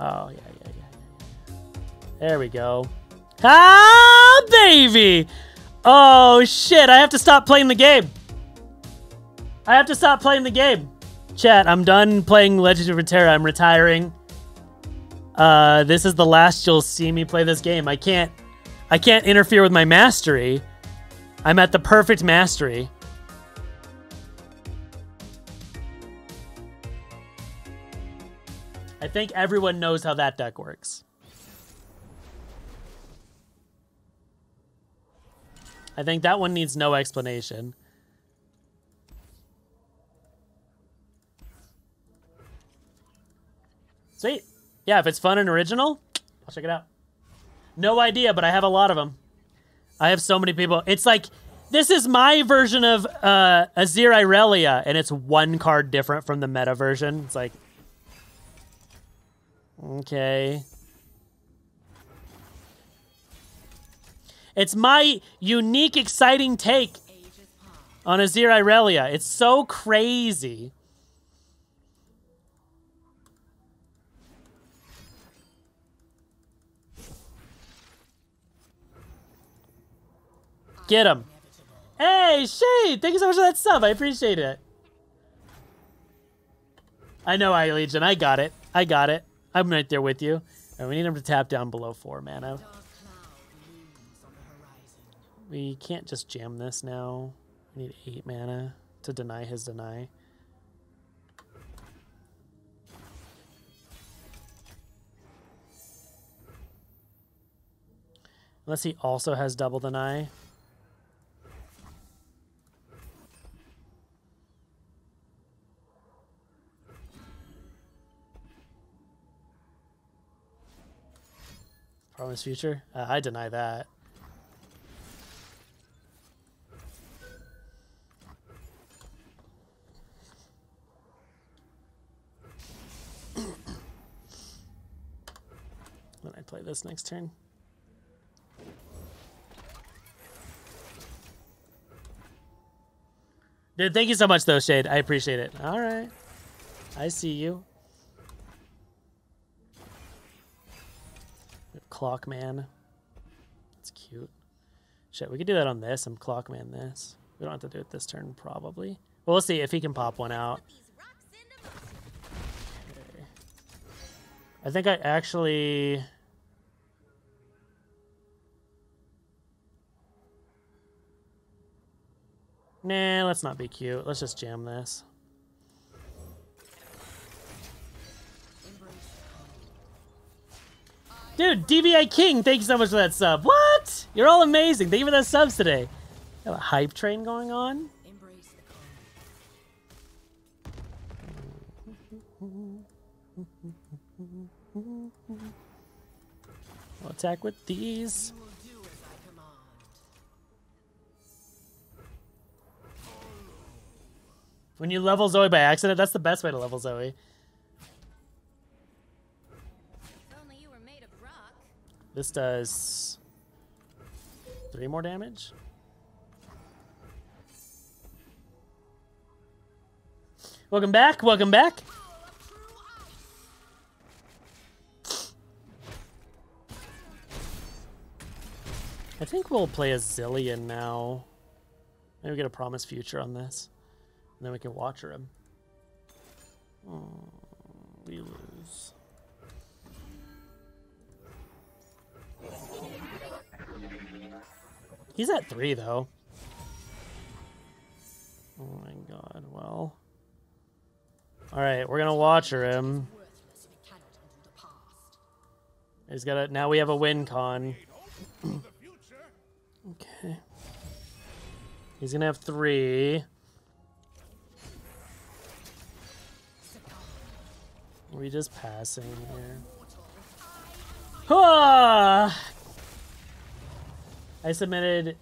Oh, yeah, yeah, yeah. There we go. Ah, baby! Oh, shit, I have to stop playing the game. I have to stop playing the game. Chat, I'm done playing Legend of Runeterra. I'm retiring. Uh, this is the last you'll see me play this game. I can't, I can't interfere with my mastery. I'm at the perfect mastery. I think everyone knows how that deck works. I think that one needs no explanation. Sweet. Yeah, if it's fun and original, I'll check it out. No idea, but I have a lot of them. I have so many people. It's like, this is my version of uh, Azir Irelia, and it's one card different from the meta version. It's like, okay. It's my unique, exciting take on Azir Irelia. It's so crazy. Get him. Hey, Shade! Thank you so much for that sub. I appreciate it. I know, I Legion. I got it. I got it. I'm right there with you. Right, we need him to tap down below four mana. We can't just jam this now. We need eight mana to deny his deny. Unless he also has double deny. Promise future? Uh, I deny that. Then I play this next turn. Dude, thank you so much, though, Shade. I appreciate it. All right. I see you. Clockman. That's cute. Shit, we could do that on this and Clockman this. We don't have to do it this turn, probably. Well, let's see if he can pop one out. Okay. I think I actually... Nah, let's not be cute. Let's just jam this. Dude, DBI King, thank you so much for that sub. What? You're all amazing. Thank you for that subs today. Got a hype train going on. We'll attack with these. When you level Zoe by accident, that's the best way to level Zoe. This does three more damage. Welcome back, welcome back. I think we'll play a Zilean now. Maybe we get a promise future on this. And then we can watch him. Hmm, oh, we lose. He's at three, though. Oh my god, well. Alright, we're gonna watch him. He's got a, now we have a win con. okay. He's gonna have three. Are we just passing here? Ah! I submitted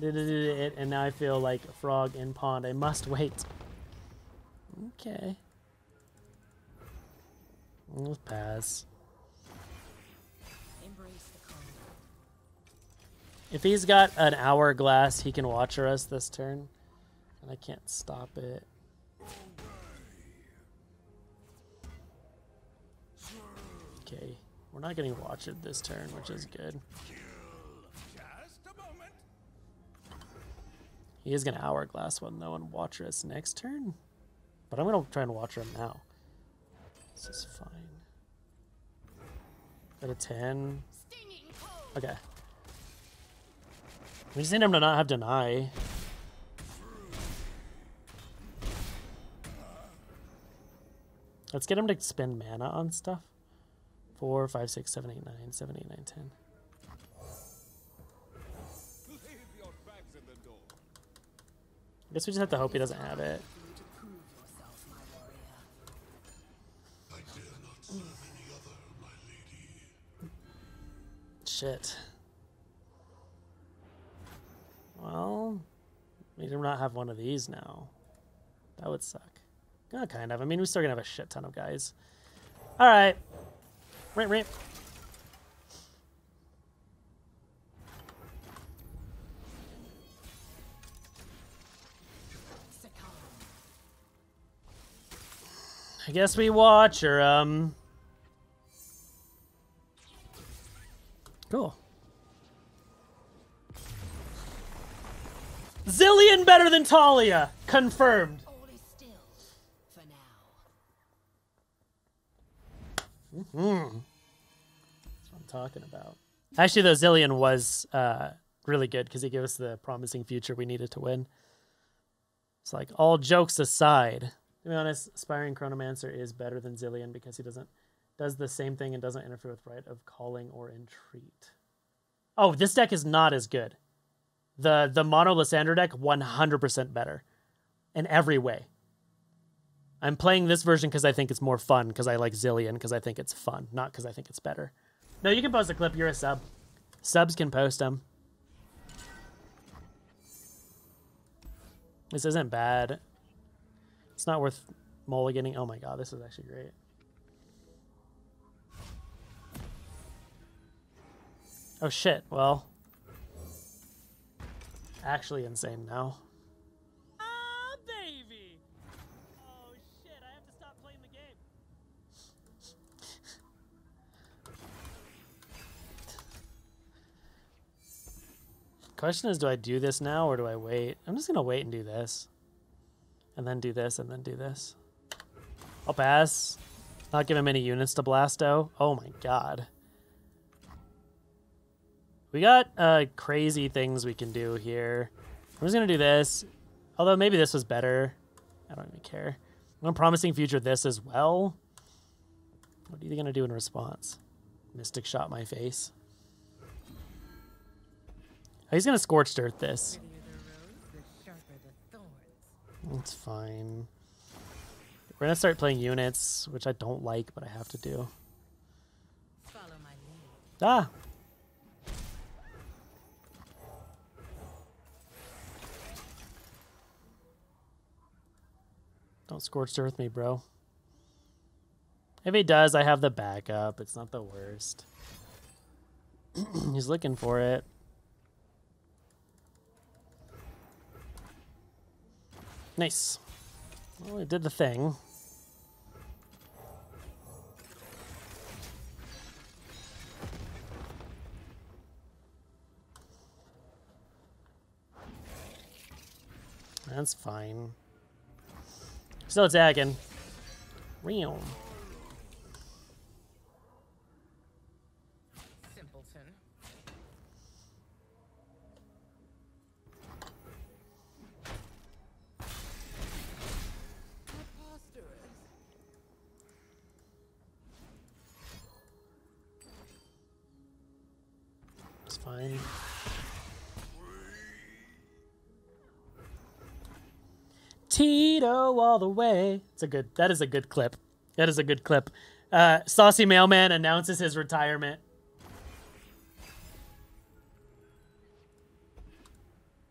it, and now I feel like a frog in pond. I must wait. Okay. We'll pass. If he's got an hourglass, he can watch us this turn. And I can't stop it. Okay. We're not getting Watcher this turn, which is good. He is going to Hourglass one, though, and Watcher us next turn. But I'm going to try and Watcher him now. This is fine. Got a 10. Okay. We just need him to not have Deny. Let's get him to spend mana on stuff. 4, 5, 6, 7, 8, 9, 7, 8, 9, 10. I guess we just have to hope he doesn't have it. Shit. Well, we do not have one of these now. That would suck. Oh, kind of. I mean, we're still gonna have a shit ton of guys. All right. Rip, rip. I guess we watch or um. Cool. Zilean better than Taliyah! Confirmed. Mm hmm That's what I'm talking about. Actually, though, Zilean was uh, really good because he gave us the promising future we needed to win. It's like, all jokes aside, to be honest, Aspiring Chronomancer is better than Zilean because he doesn't does the same thing and doesn't interfere with Rite of Calling or entreat. Oh, this deck is not as good. The the mono Lissandra deck 100% better in every way. I'm playing this version because I think it's more fun because I like Zilean because I think it's fun, not because I think it's better. No, you can post a clip. You're a sub. Subs can post them. This isn't bad. It's not worth mulliganing. Oh my god, this is actually great. Oh shit, well. Actually insane now. Ah, baby! Oh shit, I have to stop playing the game. Question is, do I do this now or do I wait? I'm just gonna wait and do this. And then do this and then do this. I'll pass. Not give him any units to Blasto. Oh my god. We got uh, crazy things we can do here. I'm just going to do this. Although maybe this was better. I don't even care. I'm promising future this as well. What are you going to do in response? Mystic shot my face. Oh, he's going to Scorched Earth this. It's fine. We're to start playing units, which I don't like, but I have to do. Ah, Don't scorch earth me, bro. If he does, I have the backup. It's not the worst. He's looking for it. Nice. Well, it did the thing. That's fine. Still attacking. Real. Simpleton. Fine. Tito all the way. It's a good. That is a good clip. That is a good clip. Uh, Saucy Mailman announces his retirement.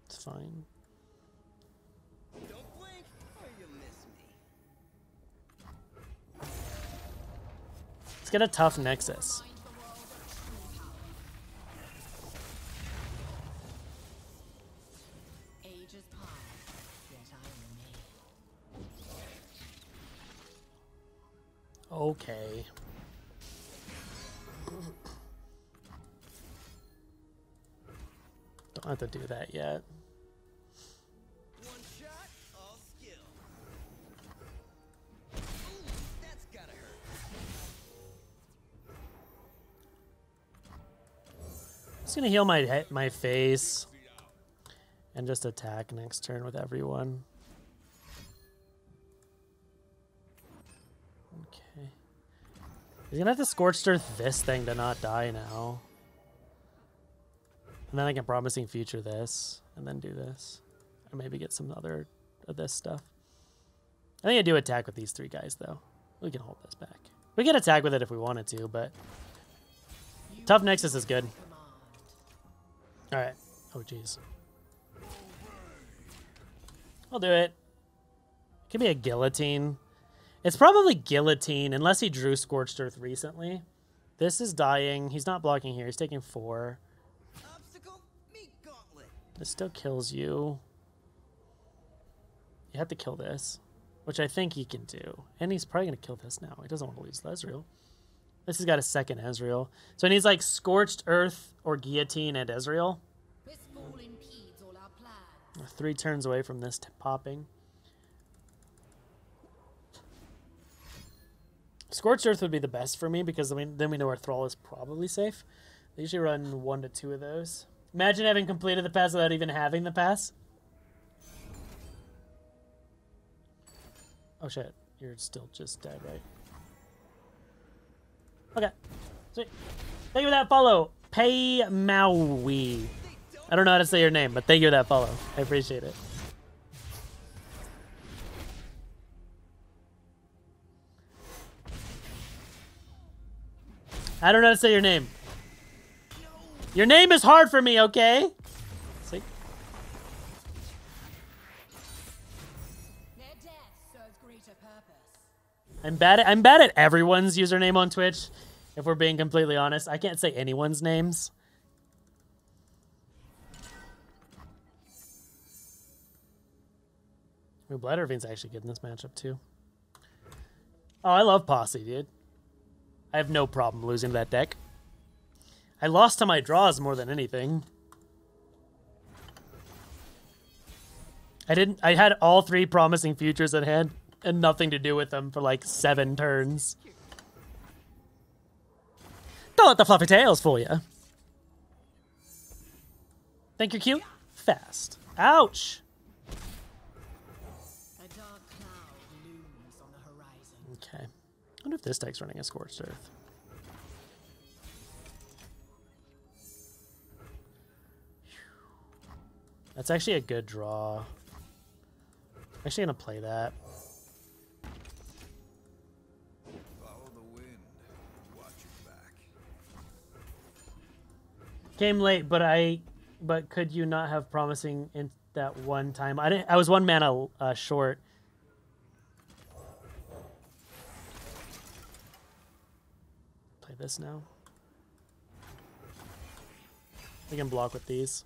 It's fine. Let's get a tough Nexus. Have to do that yet. Just gonna heal my my face and just attack next turn with everyone. Okay. He's gonna have to scorched earth this thing to not die now. And then I can promising future this and then do this. Or maybe get some other of this stuff. I think I do attack with these three guys though. We can hold this back. We can attack with it if we wanted to, but Tough Nexus is good. Alright. Oh, jeez. I'll do it. Could be a guillotine. It's probably guillotine, unless he drew Scorched Earth recently. This is dying. He's not blocking here. He's taking four. Obstacle, meet gauntlet. This still kills you. You have to kill this, which I think he can do. And he's probably going to kill this now. He doesn't want to lose Ezreal. This has got a second Ezreal. So it needs like Scorched Earth or Guillotine and Ezreal. This all our plans. We're three turns away from this t- popping. Scorched Earth would be the best for me because I mean, then we know our Thrall is probably safe. They usually run one to two of those. Imagine having completed the pass without even having the pass. Oh shit, you're still just dead, right? Okay, sweet. Thank you for that follow, Pay Maui. I don't know how to say your name, but thank you for that follow. I appreciate it. I don't know how to say your name. Your name is hard for me, okay? See? Their death serves greater purpose. I'm bad at I'm bad at everyone's username on Twitch. If we're being completely honest, I can't say anyone's names. Ooh, Bladdervein's actually good in this matchup too. Oh, I love Posse, dude. I have no problem losing that deck. I lost to my draws more than anything. I didn't. I had all three promising futures at hand and nothing to do with them for like seven turns. Don't let the fluffy tails fool you. Think you're cute? Fast. Ouch. Okay. I wonder if this deck's running a Scorched Earth. That's actually a good draw. I'm actually gonna play that. Follow the wind. Watch your back. Came late, but I, but could you not have promising in that one time? I didn't. I was one mana uh, short. Play this now. We can block with these.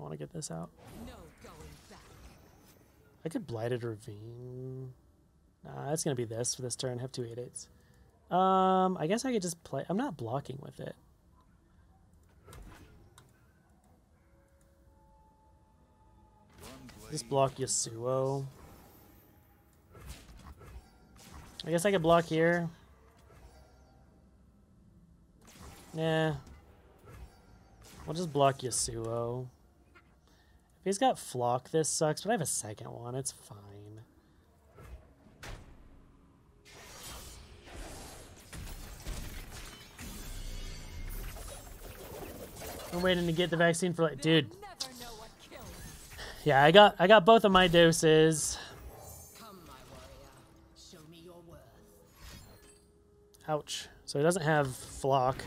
I want to get this out. No going back. I could blighted ravine. Nah, it's gonna be this for this turn. Have two eight eights. Um, I guess I could just play. I'm not blocking with it. Just block Yasuo. I guess I could block here. Yeah. We'll just block Yasuo. If he's got Flock, this sucks, but I have a second one. It's fine. I'm waiting to get the vaccine for like, dude. Never know what kills. Yeah, I got I got both of my doses. Come, my warrior. Show me your worth. Ouch. So he doesn't have Flock.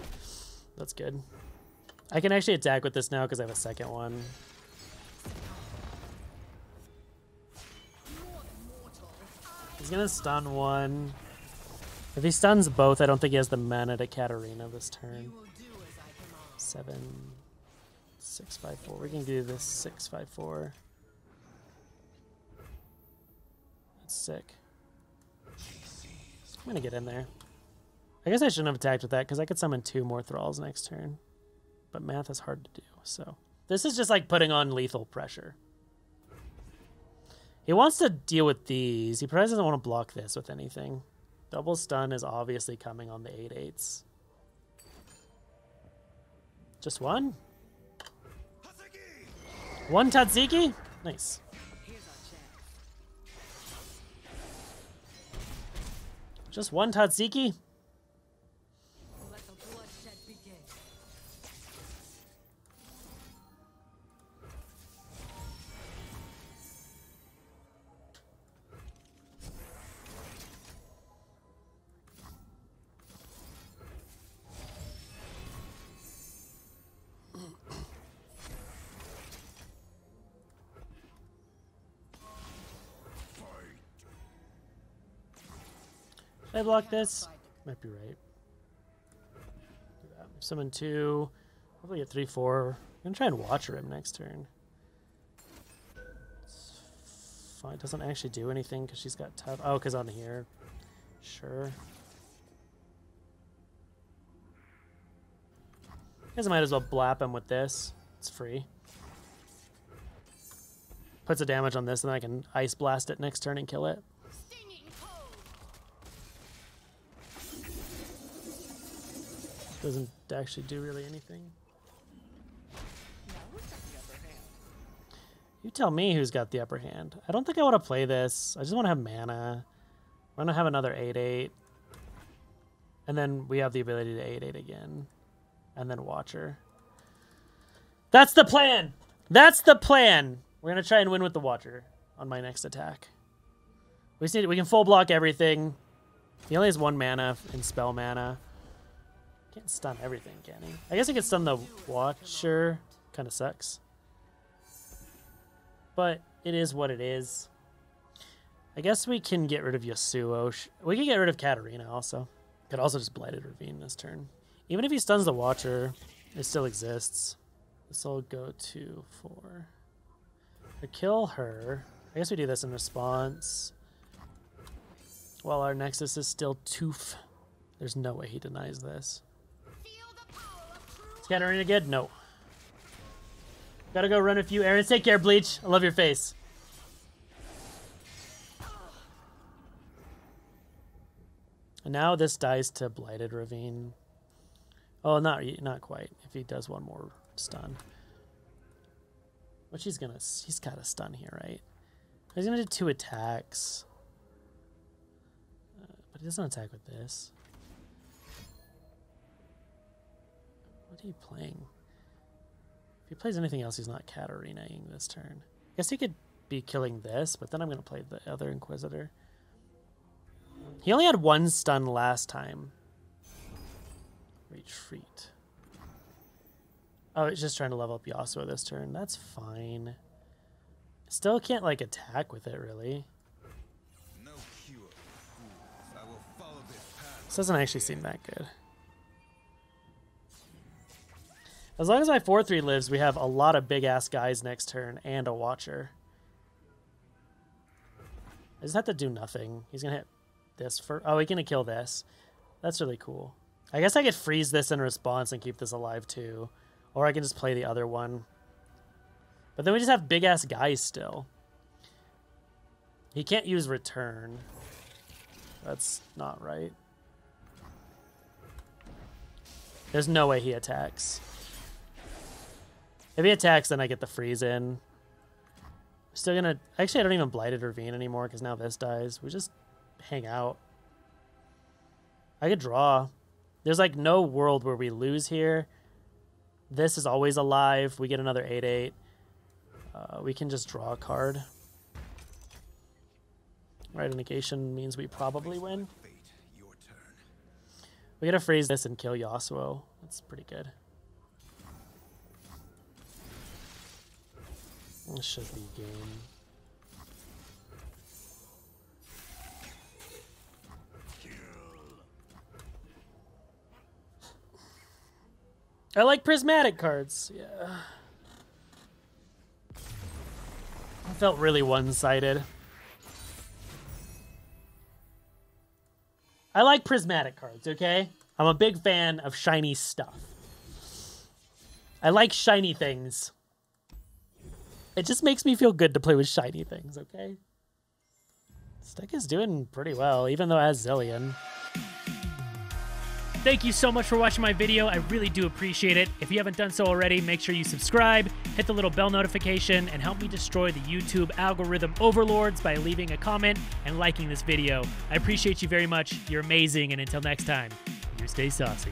That's good. I can actually attack with this now because I have a second one. He's gonna stun one. If he stuns both, I don't think he has the mana to Katarina this turn. Seven, six, five, four. We can do this six, five, four. That's sick. I'm gonna get in there. I guess I shouldn't have attacked with that because I could summon two more thralls next turn. but math is hard to do. So this is just like putting on lethal pressure. He wants to deal with these. He probably doesn't want to block this with anything. Double stun is obviously coming on the 8-8s. Just one? One Tatsiki? Nice. Just one Tatsiki? I block this? Might be right. Summon two. Probably get three, four. I'm gonna try and watch him next turn. It doesn't actually do anything because she's got tough. Oh, because on here. Sure. I Guess I might as well blap him with this. It's free. Puts a damage on this, and then I can ice blast it next turn and kill it. Doesn't actually do really anything. You tell me who's got the upper hand. I don't think I want to play this. I just want to have mana. I want to have another 8-8. And then we have the ability to 8-8 again. And then Watcher. That's the plan! That's the plan! We're going to try and win with the Watcher on my next attack. We need, we can full block everything. He only has one mana in spell mana. Can't stun everything, can he? I guess he could stun the Watcher. Kind of sucks. But it is what it is. I guess we can get rid of Yasuo. We can get rid of Katarina also. Could also just Blighted Ravine this turn. Even if he stuns the Watcher, it still exists. This will go to four. To kill her, I guess we do this in response. While our Nexus is still Toof. There's no way he denies this. Katarina good? No. Gotta go run a few errands. Take care, Bleach. I love your face. And now this dies to Blighted Ravine. Oh, not not quite. If he does one more stun, which he's gonna, he's got a stun here, right? He's gonna do two attacks, uh, but he doesn't attack with this. Are you playing? If he plays anything else, he's not Katarina-ing this turn. I Guess he could be killing this, but then I'm going to play the other Inquisitor. He only had one stun last time. Retreat. Oh, it's just trying to level up Yasuo this turn. That's fine. Still can't, like, attack with it, really. No cure. I will follow this path. This doesn't actually seem that good. As long as my 4-3 lives, we have a lot of big-ass guys next turn and a Watcher. I just have to do nothing. He's going to hit this for... Oh, he's going to kill this. That's really cool. I guess I could freeze this in response and keep this alive too. Or I can just play the other one. But then we just have big-ass guys still. He can't use return. That's not right. There's no way he attacks. If he attacks, then I get the freeze in. Still gonna... Actually, I don't even Blighted Ravine anymore, because now this dies. We just hang out. I could draw. There's, like, no world where we lose here. This is always alive. We get another 8-8. Uh, we can just draw a card. Right, a negation means we probably win. We gotta freeze this and kill Yasuo. That's pretty good. This should be game. I like prismatic cards. Yeah. I felt really one-sided. I like prismatic cards, okay? I'm a big fan of shiny stuff. I like shiny things. It just makes me feel good to play with shiny things, okay? Stick is doing pretty well, even though it has Zilean. Thank you so much for watching my video. I really do appreciate it. If you haven't done so already, make sure you subscribe, hit the little bell notification, and help me destroy the YouTube algorithm overlords by leaving a comment and liking this video. I appreciate you very much. You're amazing, and until next time, you stay saucy.